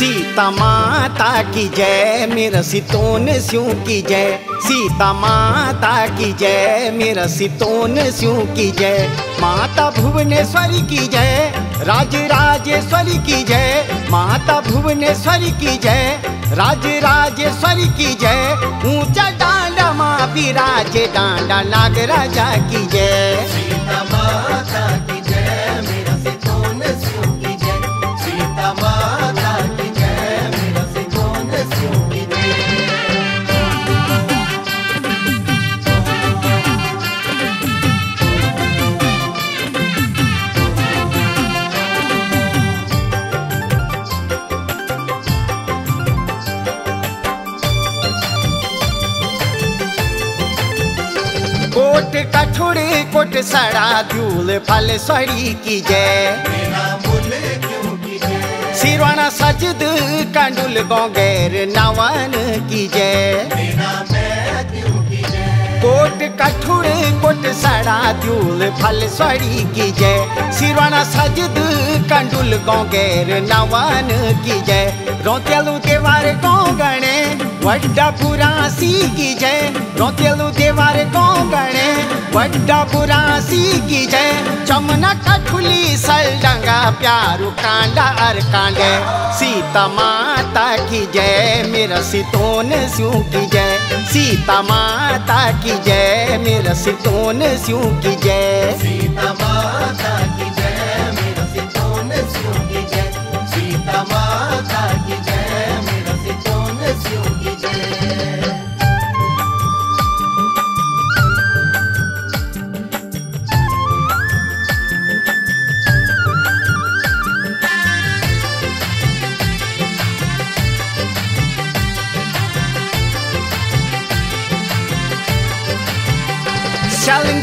सीता माता की जय, मेरा सितोन स्यू की जय। सीता माता की जय, मेरा सितोन स्यू की जय। माता भुवनेश्वरी की जय, राज राजेश्वरी की जय। माता भुवनेश्वरी की जय, राज राजेश्वरी की जय। ऊँचा डांडा माँ विराज डांडा नाग राजा की जय। सीता माता की कठोरे कोट सड़ा दूल फल सड़ी की जय। सिरवाना सजद कंडुल गोगैर नवन की जय। कोट कठुर कोट सड़ा दूल फल सड़ी की जय। सिरवाना सजद कंडुल गोगैर नवन की जय। रोतेलु देवार गोगणे वड्डा पुरासी की जय। रोतेलु देवार गोगणे वड्डा पुरासी की जय। चमना कठुली सलडंगा प्यारू कांडा अर कांडे। सीता माता की जय, मेरा सितोन स्यू की जय। सीता माता की जय, मेरा सितोन स्यू की जय। सीता माता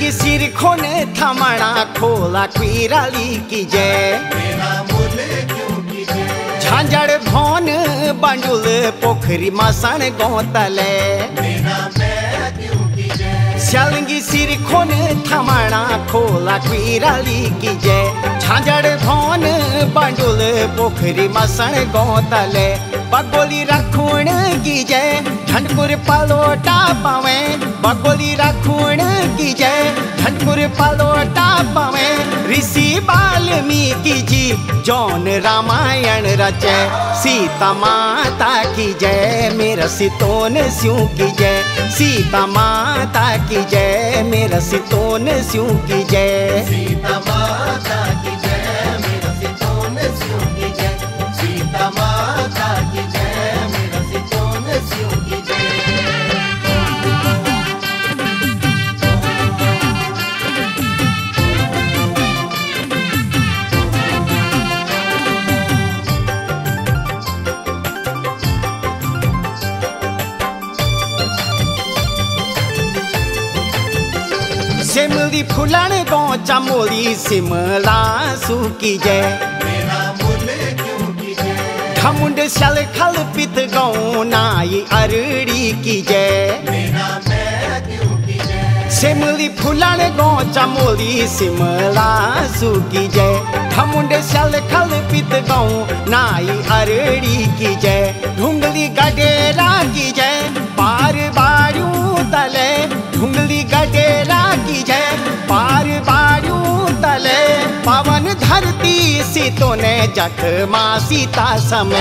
शलंगी सिर खोने थमड़ा खोला की क्यों की जय? झांझड़ भौन बंडुल पोखरी मसन गोतले की सिर खोन थमणा खोला क्वीराली की जय। झांझड़ भौन पांडुल पोखरी मसन गोतले। बगोली रखुण की जय। झंडपुर पलोटा पावे बगोली रखुण की जय। झंडपुर पलोटा पावे, ऋषि वाल्मीकि जी, जौन रामायण रचे। सीता माता की जय, मेरा सितोन स्यू की जय। सीता माता की जय, मेरा सितोन स्यू की जय। सीता माता सिमली फुलन गो चमोली सिमला सू की जय। की सल खल पित गौ नाई अरड़ी की जय। की सिमली फुलन गो चमोली सिमला सू की जय। ठमुंड सल खल पित गौ नाई अरड़ी की जय। ढुंगली गडेरा की जय बार बारू पार बारू तले, पवन धरती सीतो ने जख माँ सीता सम।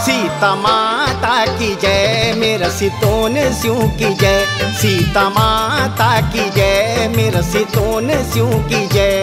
सीता माता की जय, मेरा सीतोन स्यू की जय। सीता माता की जय, मेरा सीतोन स्यू की जय।